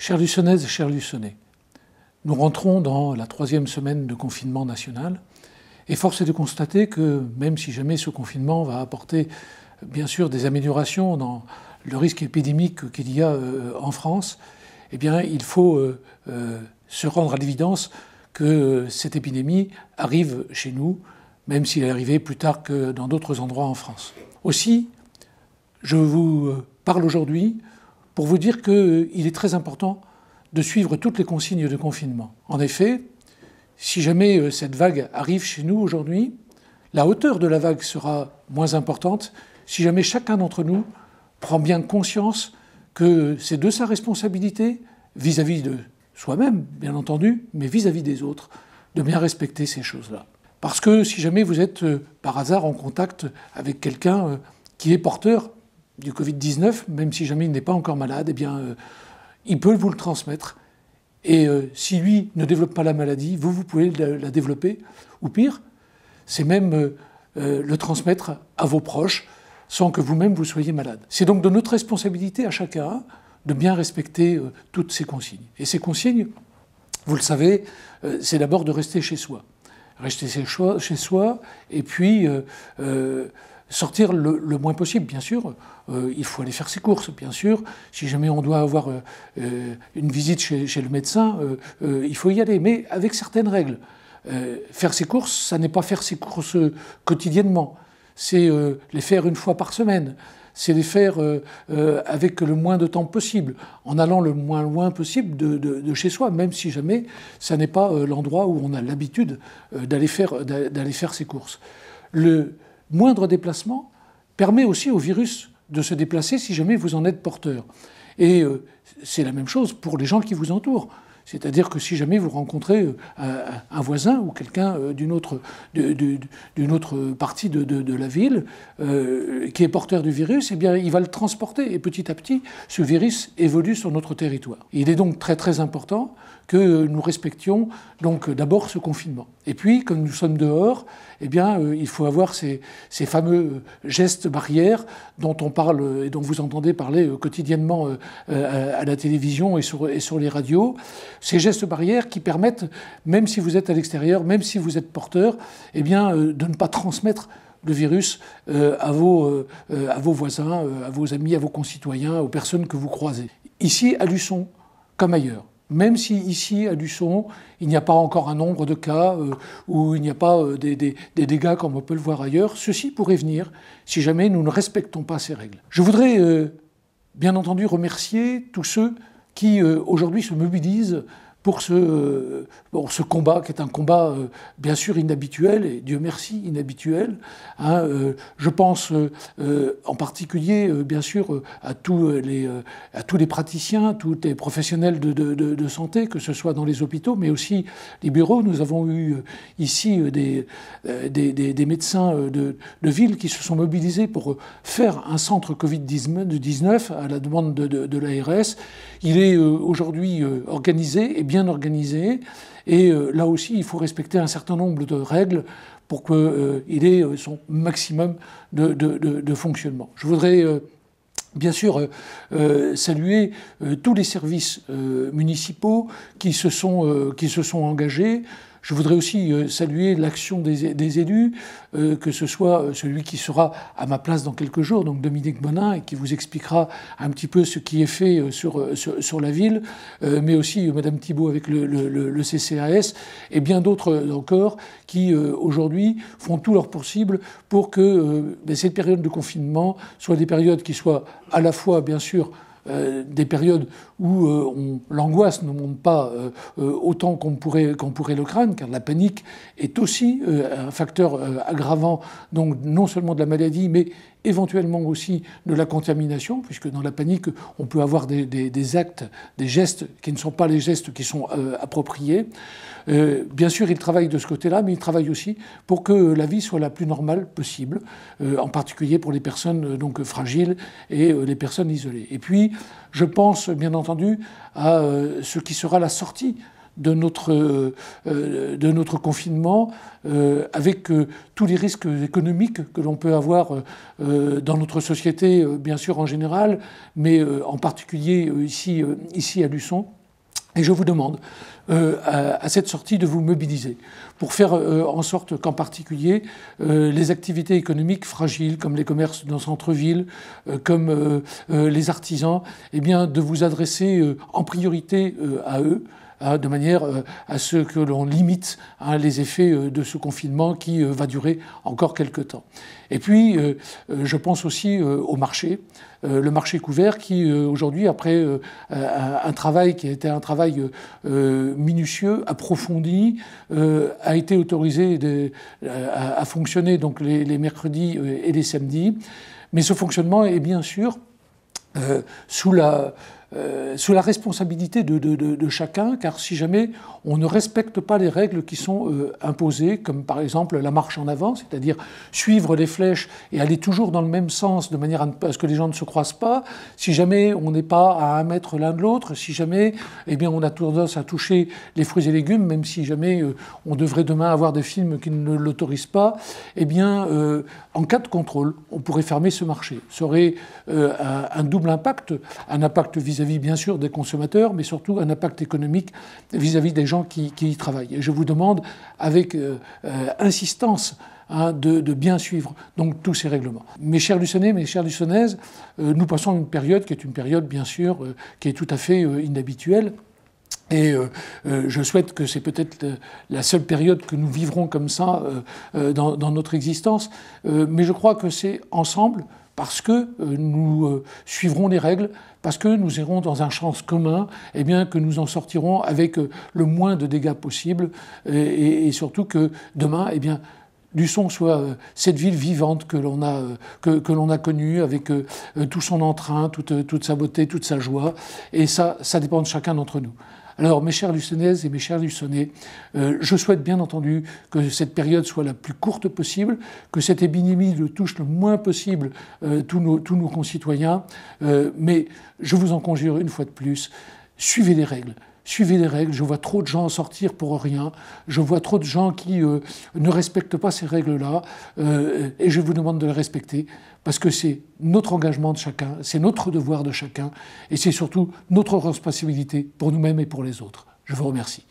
Chers Luçonnaises et chers Luçonnais, nous rentrons dans la troisième semaine de confinement national et force est de constater que même si jamais ce confinement va apporter bien sûr des améliorations dans le risque épidémique qu'il y a euh, en France, eh bien il faut euh, euh, se rendre à l'évidence que cette épidémie arrive chez nous, même s'il est arrivé plus tard que dans d'autres endroits en France. Aussi, je vous parle aujourd'hui pour vous dire qu'il est très important de suivre toutes les consignes de confinement. En effet, si jamais euh, cette vague arrive chez nous aujourd'hui, la hauteur de la vague sera moins importante si jamais chacun d'entre nous prend bien conscience que c'est de sa responsabilité vis-à-vis de soi-même, bien entendu, mais vis-à-vis des autres, de bien respecter ces choses-là. Parce que si jamais vous êtes euh, par hasard en contact avec quelqu'un euh, qui est porteur du Covid-19, même si jamais il n'est pas encore malade, eh bien, euh, il peut vous le transmettre. Et euh, si lui ne développe pas la maladie, vous, vous pouvez la, développer. Ou pire, c'est même euh, le transmettre à vos proches sans que vous-même vous soyez malade. C'est donc de notre responsabilité à chacun de bien respecter toutes ces consignes. Et ces consignes, vous le savez, c'est d'abord de rester chez soi. Rester chez soi, et puis sortir le, moins possible, bien sûr. Euh, il faut aller faire ses courses, bien sûr. Si jamais on doit avoir euh, euh, une visite chez, le médecin, il faut y aller, mais avec certaines règles. faire ses courses, ça n'est pas faire ses courses quotidiennement. C'est les faire une fois par semaine. C'est les faire avec le moins de temps possible, en allant le moins loin possible de, chez soi, même si jamais ça n'est pas l'endroit où on a l'habitude d'aller faire, faire ses courses. Moindre déplacement permet aussi au virus de se déplacer si jamais vous en êtes porteur. Et euh, c'est la même chose pour les gens qui vous entourent. C'est-à-dire que si jamais vous rencontrez euh, un voisin ou quelqu'un euh, d'une autre, d'une autre partie de, la ville qui est porteur du virus, eh bien, il va le transporter. Et petit à petit, ce virus évolue sur notre territoire. Il est donc très très important que nous respections donc d'abord ce confinement. Et puis, comme nous sommes dehors, eh bien, euh, il faut avoir ces, fameux gestes barrières dont on parle et dont vous entendez parler euh, quotidiennement euh, à la télévision et sur, les radios. Ces gestes barrières qui permettent, même si vous êtes à l'extérieur, même si vous êtes porteur, eh de ne pas transmettre le virus à, vos, à vos voisins, à vos amis, à vos concitoyens, aux personnes que vous croisez. Ici, à Luçon, comme ailleurs, même si ici, à Luçon, il n'y a pas encore un nombre de cas euh, où il n'y a pas euh, des, dégâts comme on peut le voir ailleurs, ceci pourrait venir si jamais nous ne respectons pas ces règles. Je voudrais euh, bien entendu remercier tous ceux qui aujourd'hui se mobilisent pour ce, ce, combat, qui est un combat euh, bien sûr inhabituel, et Dieu merci inhabituel. Hein, euh, je pense euh, en particulier, bien sûr, à tous, les, à tous les praticiens, tous les professionnels de, de, de, santé, que ce soit dans les hôpitaux, mais aussi les bureaux. Nous avons eu ici des, des, des, médecins de, ville qui se sont mobilisés pour faire un centre Covid-19 à la demande de, l'ARS. Il est aujourd'hui organisé et bien organisé. Et euh, là aussi, il faut respecter un certain nombre de règles pour qu'il euh, ait euh, son maximum de, fonctionnement. Je voudrais bien sûr saluer tous les services municipaux qui se sont, qui se sont engagés. Je voudrais aussi euh, saluer l'action des, élus, euh, que ce soit euh, celui qui sera à ma place dans quelques jours, donc Dominique Bonin, et qui vous expliquera un petit peu ce qui est fait sur, la ville, mais aussi Madame Thibault avec le, CCAS, et bien d'autres encore qui aujourd'hui font tout leur possible pour que ben, cette période de confinement soit des périodes qui soient à la fois, bien sûr, euh, des périodes où euh, l'angoisse ne monte pas euh, autant qu'on pourrait, qu'on pourrait le craindre, car la panique est aussi un facteur aggravant, donc non seulement de la maladie, mais éventuellement aussi de la contamination, puisque dans la panique, on peut avoir des, actes, des gestes qui ne sont pas les gestes qui sont appropriés. Euh, bien sûr, il travaille de ce côté-là, mais il travaille aussi pour que la vie soit la plus normale possible, euh, en particulier pour les personnes euh, donc fragiles et les personnes isolées. Et puis, je pense bien entendu à ce qui sera la sortie de notre, de notre confinement, avec tous les risques économiques que l'on peut avoir dans notre société, bien sûr en général, mais en particulier ici, ici à Luçon. Et je vous demande euh, à, cette sortie de vous mobiliser pour faire euh, en sorte qu'en particulier euh, les activités économiques fragiles comme les commerces dans centre-ville, comme les artisans, eh bien, de vous adresser en priorité à eux Hein, de manière euh, à ce que l'on limite hein, les effets euh, de ce confinement qui euh, va durer encore quelques temps. Et puis, je pense aussi au marché, le marché couvert qui, aujourd'hui, après un travail qui a été un travail minutieux, approfondi, a été autorisé à, fonctionner donc les mercredis et les samedis. Mais ce fonctionnement est bien sûr sous la euh, sous la responsabilité de, chacun, car si jamais on ne respecte pas les règles qui sont euh, imposées, comme par exemple la marche en avant, c'est-à-dire suivre les flèches et aller toujours dans le même sens de manière à, ce que les gens ne se croisent pas, si jamais on n'est pas à un mètre l'un de l'autre, si jamais eh bien, on a tendance à toucher les fruits et légumes, même si jamais euh, on devrait demain avoir des films qui ne l'autorisent pas, eh bien, en cas de contrôle, on pourrait fermer ce marché. Ça aurait un, double impact, un impact vis vis-à-vis bien sûr des consommateurs, mais surtout un impact économique vis-à-vis des gens qui, y travaillent. Et je vous demande avec euh, euh, insistance hein, de, bien suivre donc tous ces règlements. Mes chers Luçonnais, mes chères Luçonnaises, euh, nous passons une période qui est une période bien sûr qui est tout à fait inhabituelle. Et je souhaite que c'est peut-être la seule période que nous vivrons comme ça dans, notre existence, mais je crois que c'est ensemble, parce que euh, nous euh, suivrons les règles, parce que nous irons dans un champ commun, et eh bien que nous en sortirons avec euh, le moins de dégâts possible, et, surtout que demain, eh bien, Luçon soit cette ville vivante que l'on a, connue, avec tout son entrain, toute, toute sa beauté, toute sa joie, et ça, ça dépend de chacun d'entre nous. Alors, mes chers Luçonnaises et mes chers Luçonnais, euh, je souhaite bien entendu que cette période soit la plus courte possible, que cette épidémie touche le moins possible euh, tous, nos, tous, nos, concitoyens, euh, mais je vous en conjure une fois de plus, suivez les règles suivez les règles. Je vois trop de gens sortir pour rien. Je vois trop de gens qui ne respectent pas ces règles-là. et je vous demande de les respecter parce que c'est notre engagement de chacun, c'est notre devoir de chacun, et c'est surtout notre responsabilité pour nous-mêmes et pour les autres. Je vous remercie.